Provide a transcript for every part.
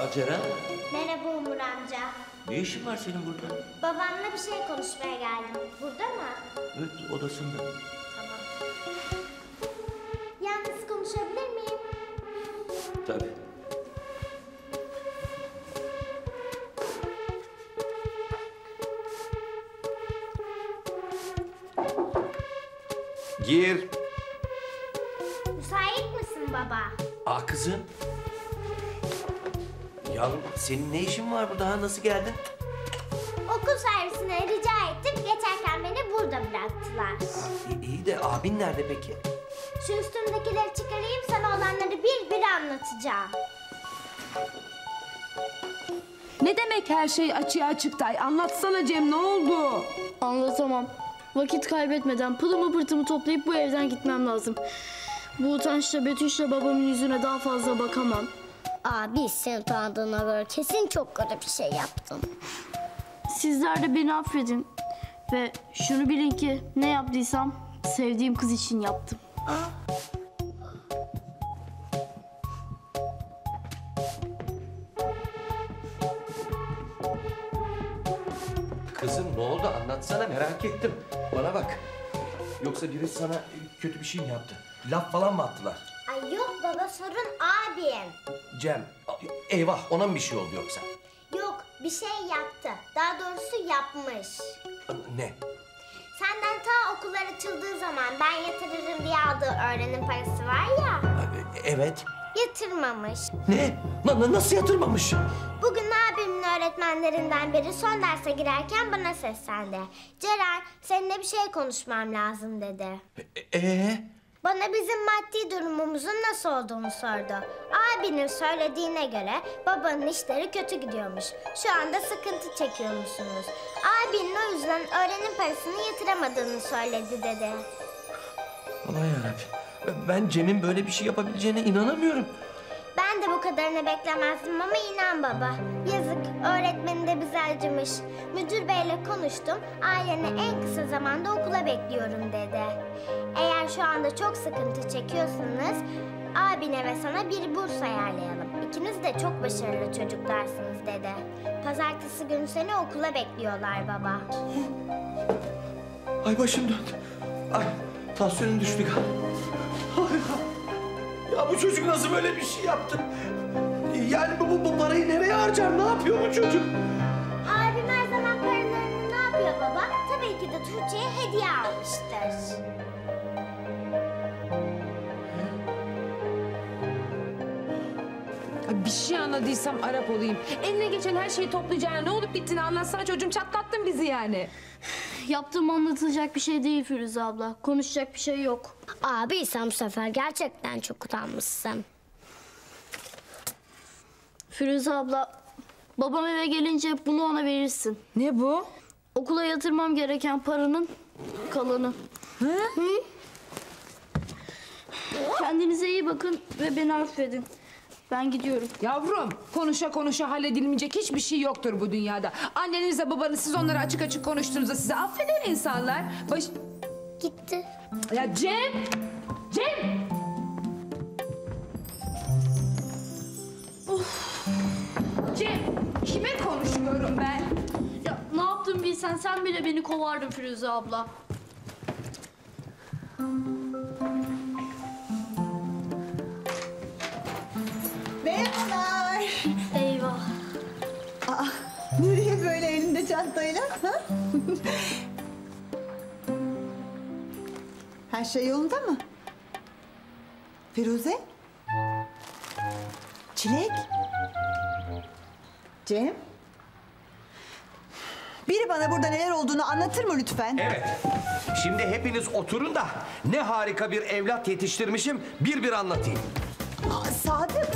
Aa Ceren, Merhaba Umur amca. ne işin var senin burada? Babamla bir şey konuşmaya geldim. Burada mı? Evet, odasında. Tamam. Yalnız konuşabilir miyim? Tabii. Gir. Müsait misin baba? Aa kızım. Yavrum senin ne işin var burada ha? Nasıl geldin? Okul servisine rica ettim. Geçerken beni burada bıraktılar. İyi, iyi de abin nerede peki? Şu üstümdekileri çıkarayım sana olanları bir bir anlatacağım. Ne demek her şey açığa açıktay? Anlatsana Cem ne oldu? Anlatamam. Vakit kaybetmeden pılımı pırtımı toplayıp bu evden gitmem lazım. Bu utançla Betüş'le babamın yüzüne daha fazla bakamam. Abi seni tanıdığına göre kesin çok kötü bir şey yaptın. Sizler de beni affedin. Ve şunu bilin ki ne yaptıysam sevdiğim kız için yaptım. Kızım ne oldu anlatsana merak ettim. Bana bak. Yoksa biri sana kötü bir şey mi yaptı? Laf falan mı attılar? Ay yok baba sorun abim. Cem, eyvah ona mı bir şey oldu yoksa? Yok bir şey yaptı. Daha doğrusu yapmış. Ne? Senden ta okullar açıldığı zaman ben yatırırım diye aldığı öğrenim parası var ya. Evet. Yatırmamış. Ne? Na- na- nasıl yatırmamış? Bugün abimin öğretmenlerinden biri son derse girerken bana seslendi. Ceren seninle bir şey konuşmam lazım dedi. Ee? Bana bizim maddi durumumuzun nasıl olduğunu sordu. Abinin söylediğine göre babanın işleri kötü gidiyormuş. Şu anda sıkıntı çekiyormuşsunuz. Abinin o yüzden öğrenim parasını yatıramadığını söyledi dedi. Aman yarabbim. Ben Cem'in böyle bir şey yapabileceğine inanamıyorum. Ben de bu kadarını beklemezdim ama inan baba. Yazık öğretmeni de bize acımış. Müdür beyle konuştum. Aileni en kısa zamanda okula bekliyorum dedi. Eğer şu anda çok sıkıntı çekiyorsanız abine ve sana bir burs ayarlayalım. İkiniz de çok başarılı çocuklarsınız dedi. Pazartesi günü seni okula bekliyorlar baba. Ay başım döndü. Ay tansiyonum düştü galiba. Ya bu çocuk nasıl böyle bir şey yaptı? Yani bu, bu, bu parayı nereye harcar? Ne yapıyor bu çocuk? Abim her zaman paralarını ne yapıyor baba? Tabii ki de Tuğçe'ye hediye almıştır. Ay, Bir şey anladıysam Arap olayım. Eline geçen her şeyi toplayacağına ne olup bittiğini anlatsana çocuğum çatlattın bizi yani. Yaptığım anlatılacak bir şey değil Firuze abla. Konuşacak bir şey yok. Abi sen bu sefer gerçekten çok utanmışsın. Firuze abla, babam eve gelince bunu ona verirsin. Ne bu? Okula yatırmam gereken paranın kalanı. Hı? Kendinize iyi bakın ve beni affedin. Ben gidiyorum. Yavrum konuşa konuşa halledilmeyecek hiçbir şey yoktur bu dünyada. Annenizle babanız siz onları açık açık konuştuğunuzda size affeder insanlar. Baş... Gitti. Ya Cem! Cem! Kime konuşuyorum ben? Ya ne yaptım bilsen sen bile beni kovardın Firuze abla. Merhabalar. Eyvah. Aa, nereye böyle elinde çantayla? Ha? Her şey yolunda mı? Firuze? Çilek? Cem? Biri bana burada neler olduğunu anlatır mı lütfen? Evet. Şimdi hepiniz oturun da ne harika bir evlat yetiştirmişim bir bir anlatayım. Aa, Sadık.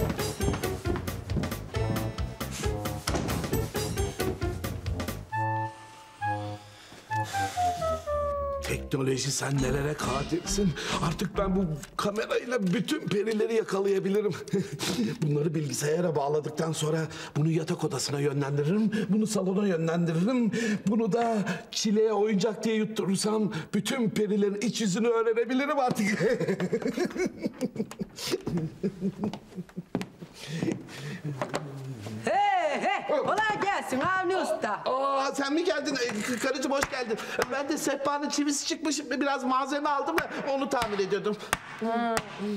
Teknoloji sen nelere kadirsin. Artık ben bu kamerayla bütün perileri yakalayabilirim. Bunları bilgisayara bağladıktan sonra bunu yatak odasına yönlendiririm. Bunu salona yönlendiririm. Bunu da çileğe oyuncak diye yutturursam bütün perilerin iç yüzünü öğrenebilirim artık. Aa sen mi geldin? Ee, Karıcığım hoş geldin. Ben de sehpanın çivisi çıkmış. Biraz malzeme aldım da onu tamir ediyordum.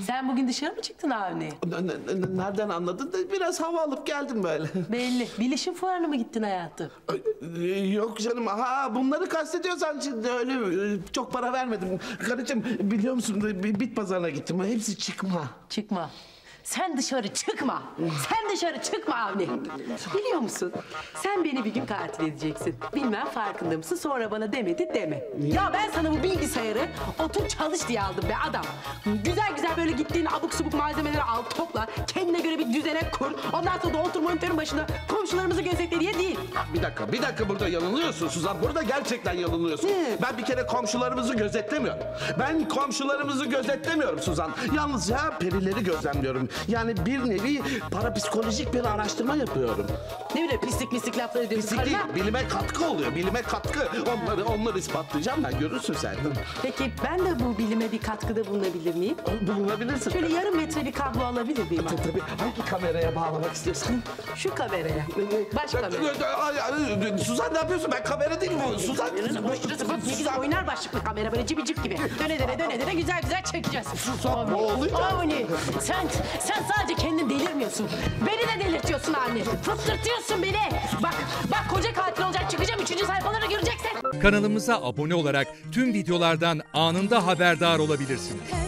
Sen bugün dışarı mı çıktın Avni? N- n- n- Nereden anladın? da Biraz hava alıp geldim böyle. Belli. Bilişim fuarına mı gittin hayatım? Ay, e, Yok canım. Ha bunları kastediyorsan şimdi öyle e, çok para vermedim. Karıcığım biliyor musun bit pazarına gittim. Hepsi çıkma. Çıkma. Sen dışarı çıkma. Sen dışarı çıkma Avni. Biliyor musun? Sen beni bir gün katil edeceksin. Bilmem farkında mısın? Sonra bana demedi deme. Ya ben sana bu bilgisayarı otur çalış diye aldım be adam. Güzel güzel böyle gittiğin abuk subuk malzemeleri al topla. Kendine göre bir düzene kur. Ondan sonra da otur monitörün başında komşularımızı gözetle diye değil. Bir dakika, bir dakika burada yanılıyorsun Suzan. Burada gerçekten yanılıyorsun. Ben bir kere komşularımızı gözetlemiyorum. Ben komşularımızı gözetlemiyorum Suzan. Yalnızca perileri gözlemliyorum. Yani bir nevi parapsikolojik bir araştırma yapıyorum. Ne bileyim pislik mislik laflar ediyorsun. Pislik değil, bilime katkı oluyor. Bilime katkı. Onları onları ispatlayacağım ben. Görürsün sen. Peki ben de bu bilime bir katkıda bulunabilir miyim? Bulunabilirsin. Şöyle yarım metre bir kablo alabilir miyim? Tabii tabii. Hangi kameraya bağlamak istiyorsan. Şu kameraya. Baş kamera. Suzan ne yapıyorsun? Ben kamera değilim bu. Suzan. Bak ne güzel oynar başlıklı kamera böyle cibi cip gibi. Döne döne döne döne güzel güzel çekeceğiz. Susam, boğulacağım. Avni sen, sen sadece kendin delirmiyorsun. Beni de delirtiyorsun Avni. Fıttırtıyorsun beni. Bak bak koca katil olacak çıkacağım üçüncü sayfaları göreceksin. Kanalımıza abone olarak tüm videolardan anında haberdar olabilirsiniz.